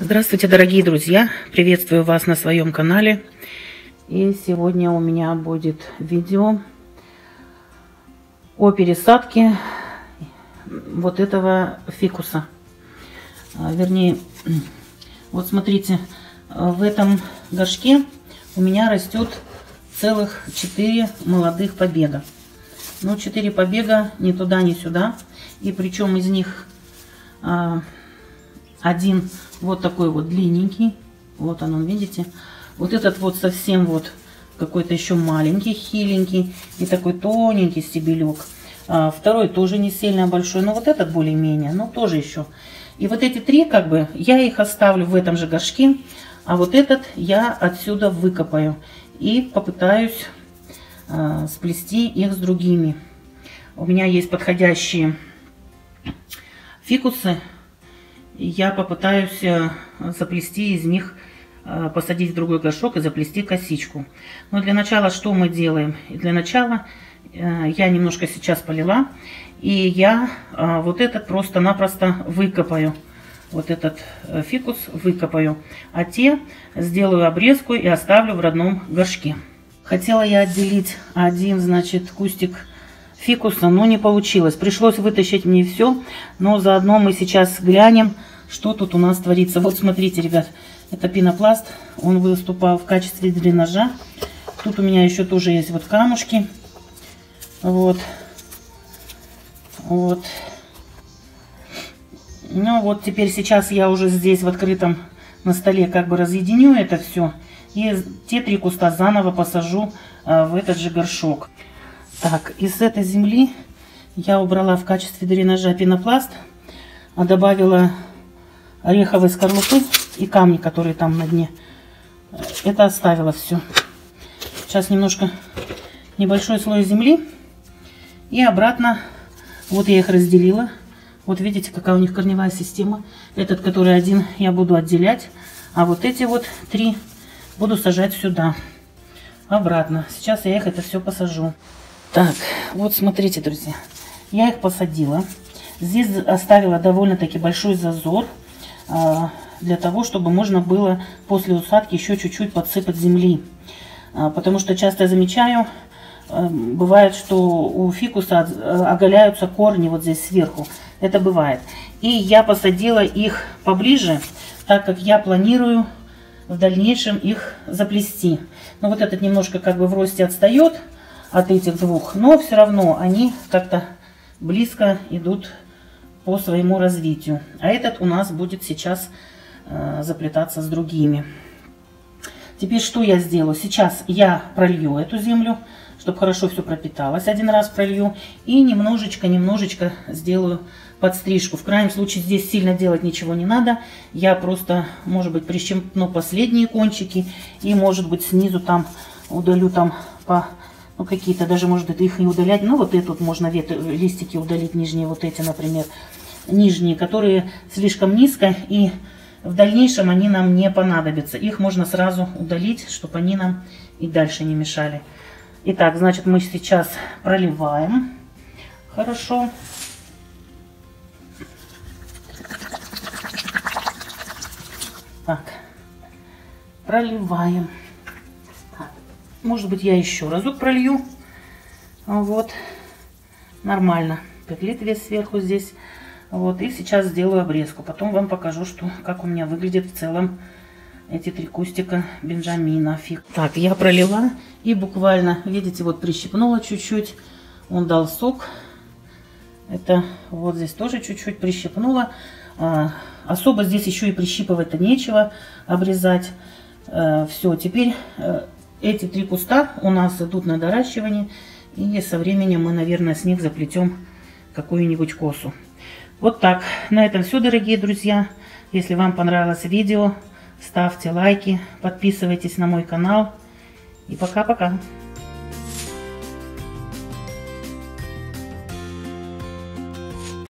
Здравствуйте, дорогие друзья! Приветствую вас на своем канале. И сегодня у меня будет видео о пересадке вот этого фикуса. А, вернее, вот смотрите, в этом горшке у меня растет целых 4 молодых побега. Ну, 4 побега ни туда, ни сюда. И причем из них а, один вот такой вот длинненький. Вот он, видите? Вот этот вот совсем вот какой-то еще маленький, хиленький. И такой тоненький стебелек. А, второй тоже не сильно большой, но вот этот более-менее, но тоже еще. И вот эти три, как бы, я их оставлю в этом же горшке. А вот этот я отсюда выкопаю. И попытаюсь а, сплести их с другими. У меня есть подходящие фикусы я попытаюсь э, заплести из них, э, посадить в другой горшок и заплести косичку. Но для начала что мы делаем? Для начала э, я немножко сейчас полила, и я вот этот просто-напросто выкопаю. Вот этот фикус выкопаю, а те сделаю обрезку и оставлю в родном горшке. Хотела я отделить один, значит, кустик фикуса, но не получилось. Пришлось вытащить мне все, но заодно мы сейчас глянем, что тут у нас творится. Вот смотрите, ребят, это пенопласт, он выступал в качестве дренажа. Тут у меня еще тоже есть вот камушки. Вот. Вот. Ну вот теперь сейчас я уже здесь в открытом на столе как бы разъединю это все. И те три куста заново посажу а, в этот же горшок. Так, из этой земли я убрала в качестве дренажа пенопласт, а добавила ореховой скорлупы и камни, которые там на дне. Это оставила все. Сейчас немножко небольшой слой земли. И обратно, вот я их разделила. Вот видите, какая у них корневая система. Этот, который один, я буду отделять. А вот эти вот три буду сажать сюда. Обратно. Сейчас я их это все посажу. Так, вот смотрите, друзья. Я их посадила. Здесь оставила довольно-таки большой зазор. А, для того, чтобы можно было после усадки еще чуть-чуть подсыпать земли. А, потому что часто замечаю, а, бывает, что у фикуса оголяются корни вот здесь сверху. Это бывает. И я посадила их поближе, так как я планирую в дальнейшем их заплести. Но вот этот немножко как бы в росте отстает от этих двух, но все равно они как-то близко идут по своему развитию. А этот у нас будет сейчас э, заплетаться с другими. Теперь что я сделаю? Сейчас я пролью эту землю, чтобы хорошо все пропиталось. Один раз пролью. И немножечко-немножечко сделаю подстрижку. В крайнем случае здесь сильно делать ничего не надо. Я просто, может быть, прищемпну последние кончики. И, может быть, снизу там удалю там по ну, какие-то даже, может быть, их и удалять. Ну, вот эту можно вет, листики удалить, нижние вот эти, например, нижние, которые слишком низко, и в дальнейшем они нам не понадобятся. Их можно сразу удалить, чтобы они нам и дальше не мешали. Итак, значит, мы сейчас проливаем хорошо. Так, проливаем. Может быть, я еще разок пролью. Вот. Нормально. Петлит весь сверху здесь. Вот. И сейчас сделаю обрезку. Потом вам покажу, что, как у меня выглядит в целом эти три кустика бенджамина. Фиг. Так, я пролила. И буквально, видите, вот прищипнула чуть-чуть. Он дал сок. Это вот здесь тоже чуть-чуть прищипнула. А, особо здесь еще и прищипывать-то нечего, обрезать. А, все, теперь э, эти три куста у нас идут на доращивание. И со временем мы, наверное, с них заплетем какую-нибудь косу. Вот так. На этом все, дорогие друзья. Если вам понравилось видео, ставьте лайки, подписывайтесь на мой канал. И пока-пока.